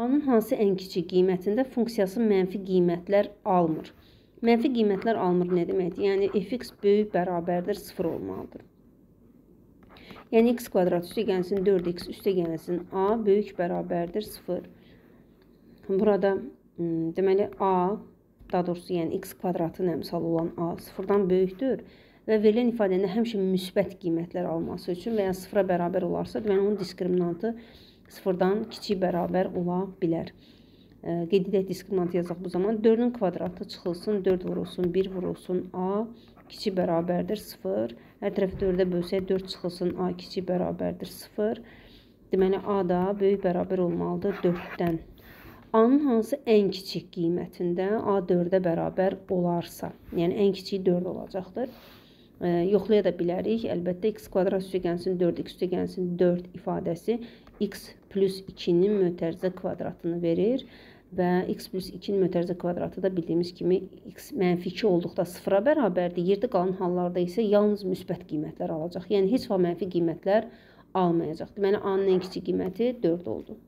A-nın hansı ən kiçik qiymətində funksiyası mənfi qiymətlər almır? Mənfi qiymətlər almır nə deməkdir? Yəni fx böyük bərabərdir 0 olmalıdır. Yəni x kvadrat üstə gəlsin 4x üstə gəlsin a böyük bərabərdir 0. Burada deməli a daha doğrusu yəni x kvadratın əmsal olan a 0-dan böyükdür və verilən ifadəndə həmişə müsbət qiymətlər alması üçün və ya 0-a bərabər olarsa, deməli onun diskriminantı 0-dan kiçik bərabər ola bilər. Qeyd edək diskriminantı yazaq bu zaman. 4-ün kvadratı çıxılsın, 4 vurulsun, 1 vurulsun, a kiçik bərabərdir 0. Hər tərəfi 4-ə bölsək 4 çıxılsın, a kiçik bərabərdir 0. Deməli, a da böyük bərabər olmalıdır 4-dən. A-nın hansı ən kiçik qiymətində A 4-ə bərabər olarsa, yəni ən kiçiyi 4 olacaqdır. Yoxlaya da bilərik. Əlbəttə x kvadrat üstə gəlsin 4, x üstə gəlsin 4 ifadəsi x plus 2-nin mötərizə kvadratını verir və x plus 2-nin mötərizə kvadratı da bildiyimiz kimi x mənfi 2 olduqda 0-a bərabərdir. Yerdə qalan hallarda isə yalnız müsbət qiymətlər alacaq. Yəni heç vaxt mənfi qiymətlər almayacaq. Deməli A-nın ən kiçik qiyməti 4 oldu.